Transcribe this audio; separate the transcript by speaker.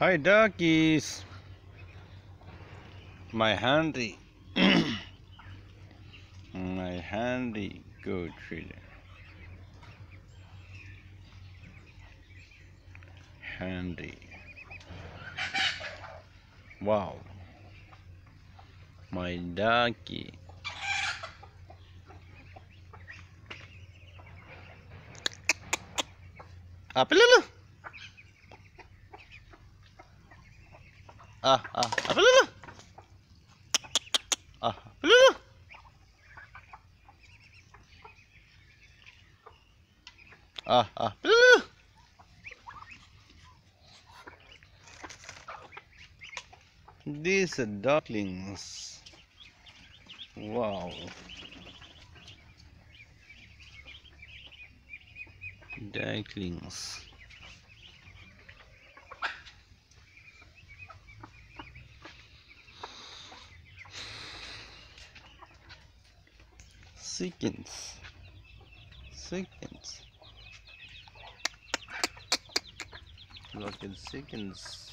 Speaker 1: Hi duckies. My handy. My handy goat feeder. Handy. Wow. My ducky. Apa? Ah, ah, apa? Ah, apa lu? Ah, ah, apa? These ducklings. Wow. Ducklings. Seconds. Look at chickens.